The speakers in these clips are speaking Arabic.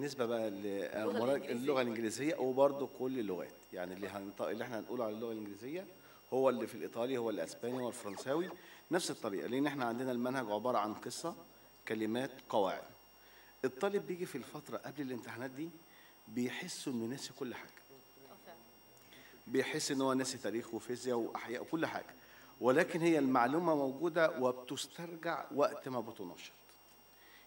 بالنسبة بقى لمراجع اللغة الإنجليزية. وبرضه كل اللغات. يعني اللي هنط... اللي إحنا هنقوله على اللغة الإنجليزية هو اللي في الإيطالي هو الإسباني هو الفرنساوي. نفس الطريقة لأن إحنا عندنا المنهج عبارة عن قصة كلمات قواعد. الطالب بيجي في الفترة قبل الامتحانات دي بيحس إنه ناسي كل حاجة. بيحس إن هو ناسي تاريخ وفيزياء وأحياء وكل حاجة. ولكن هي المعلومة موجودة وبتسترجع وقت ما بتنشر.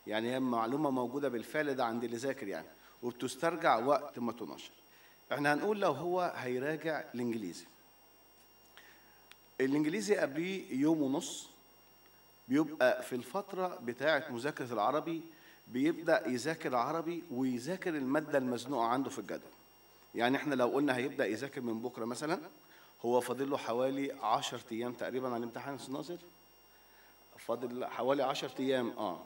يعني هي المعلومه موجودة بالفعل ده عند اللي ذاكر يعني وبتسترجع وقت ما تنشر. إحنا هنقول لو هو هيراجع الإنجليزي. الإنجليزي قبليه يوم ونص بيبقى في الفترة بتاعة مذاكرة العربي بيبدأ يذاكر عربي ويذاكر المادة المزنوقة عنده في الجدول. يعني إحنا لو قلنا هيبدأ يذاكر من بكرة مثلا هو فاضل له حوالي 10 أيام تقريبا على الامتحان ناصر فاضل حوالي 10 أيام آه.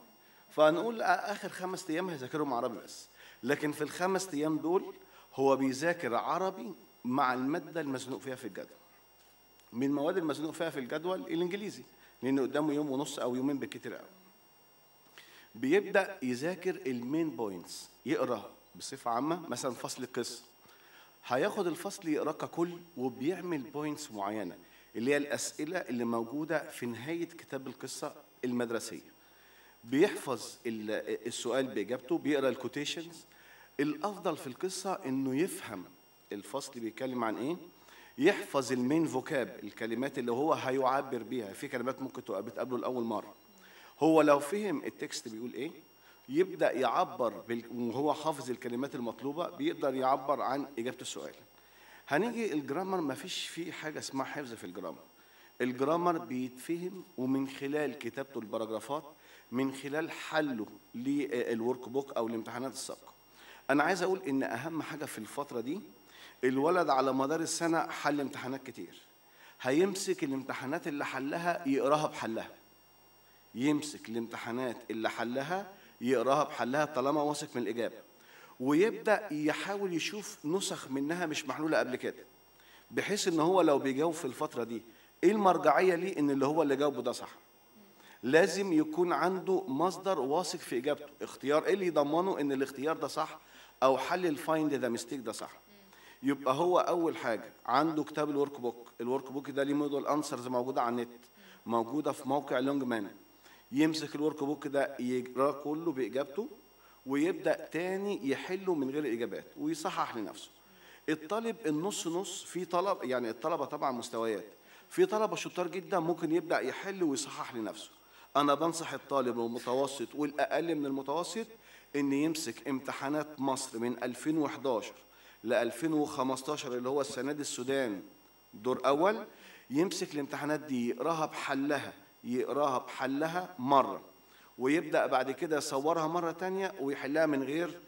فنقول آخر خمس أيام هيذاكرهم عربي بس. لكن في الخمس أيام دول هو بيذاكر عربي مع المادة المزنوق فيها في الجدول. من المواد المزنوق فيها في الجدول الإنجليزي لأن قدامه يوم ونص أو يومين بالكتير قوي بيبدأ يذاكر ال main points يقرأ بصفة عامة مثلا فصل القصة هياخد الفصل يقراه ككل وبيعمل points معينة اللي هي الأسئلة اللي موجودة في نهاية كتاب القصة المدرسية. بيحفظ ال- السؤال بإجابته بيقرأ ال quotations الأفضل في القصة إنه يفهم الفصل بيتكلم عن إيه؟ يحفظ ال main vocab الكلمات اللي هو هيعبر بيها. في كلمات ممكن تبقى بتقابله لأول مرة. هو لو فهم ال text بيقول إيه؟ يبدأ يعبر. وهو حافظ الكلمات المطلوبة بيقدر يعبر عن إجابة السؤال. هنيجي ال grammar ما فيش فيه حاجة اسمها حفظ في ال grammar ال grammar بيتفهم ومن خلال كتابته ال paragraphات من خلال حله لل workbook أو الامتحانات السابقة. أنا عايز أقول إن أهم حاجة في الفترة دي الولد على مدار السنة حل امتحانات كتير. هيمسك الامتحانات اللي حلها يقراها بحلها. يمسك الامتحانات اللي حلها يقراها بحلها طالما واثق من الإجابة. ويبدأ يحاول يشوف نسخ منها مش محلولة قبل كده. بحيث إن هو لو بيجاوب في الفترة دي إيه المرجعية ليه ان اللي هو اللي جاوبه ده صح؟ لازم يكون عنده مصدر واثق في إجابته. اختيار إيه اللي يضمنه ان الاختيار ده صح أو حل ال find the mistake ده صح؟ يبقى هو أول حاجة عنده كتاب ال workbook ال workbook ده ليه model answers موجودة على النت موجودة في موقع Longman يمسك ال workbook ده يقراه كله بإجابته ويبدأ تاني يحله من غير إجابات ويصحح لنفسه. الطالب النص نص في طلب يعني الطلبة طبعا مستويات. في طلبة شطار جدا ممكن يبدأ يحل ويصحح لنفسه. أنا بنصح الطالب المتوسط والأقل من المتوسط إن يمسك امتحانات مصر من 2011 ل 2015 اللي هو السنة دي السودان. دور أول يمسك الامتحانات دي يقراها بحلها يقراها بحلها مرة ويبدأ بعد كده يصورها مرة تانية ويحلها من غير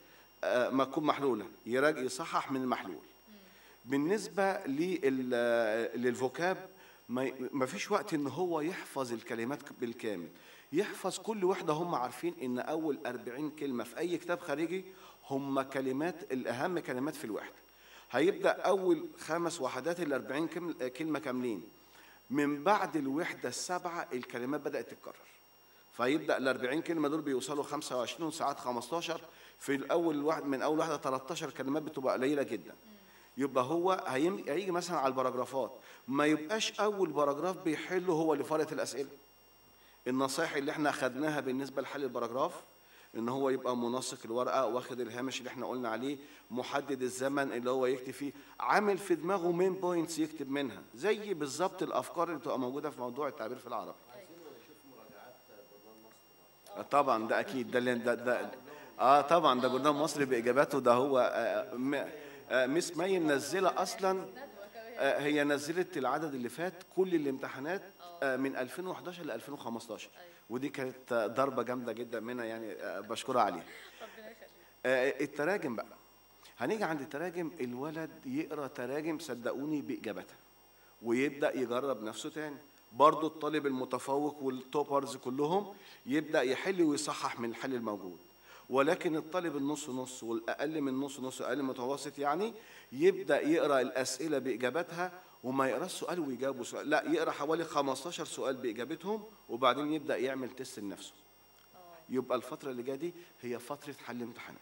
آه، ما تكون محلولة. يراجع يصحح من المحلول. بالنسبة لل- للفوكاب ما فيش وقت إن هو يحفظ الكلمات بالكامل. يحفظ كل وحده هم عارفين إن أول 40 كلمة في أي كتاب خارجي هم كلمات الأهم كلمات في الوحده هيبدأ أول خمس وحدات ال 40 كلمة كاملين. من بعد الوحدة السابعة الكلمات بدأت تتكرر. فيبدأ ال 40 كلمة دول بيوصلوا 25 ساعات 15 في الأول واحد من أول واحدة 13 كلمات بتبقى قليلة جدا. يبقى هو هيجي مثلا على ال paragraphات ما يبقاش أول paragraph بيحله هو اللي فارق الأسئلة. النصائح اللي إحنا خدناها بالنسبة لحل ال paragraph إن هو يبقى منسق الورقة واخد الهامش اللي إحنا قلنا عليه محدد الزمن اللي هو يكتب فيه عامل في دماغه main points يكتب منها. زي بالظبط الأفكار اللي بتبقى موجودة في موضوع التعبير في العربي. طبعا ده أكيد ده ده, ده آه طبعا ده جورنال مصري بإجاباته ده هو آه آه Miss مي منزلة أصلا آه هي نزلت العدد اللي فات كل الامتحانات آه من 2011 ل 2015 ودي كانت آه، ضربة جامدة جدا منها يعني آه بشكرها عليها. آه التراجم بقى. هنيجي عند التراجم الولد يقرأ تراجم صدقوني بإجابتها ويبدأ يجرب نفسه تاني. برضه الطالب المتفوق والتوبرز كلهم يبدأ يحل ويصحح من الحل الموجود. ولكن الطالب النص نص والأقل من نص نص أقل متوسط يعني يبدأ يقرأ الأسئلة بإجاباتها وما يقراش سؤال ويجاوبه سؤال. لا يقرأ حوالي 15 سؤال بإجابتهم وبعدين يبدأ يعمل تيست لنفسه. يبقى الفترة اللي جاية دي هي فترة حل امتحانات.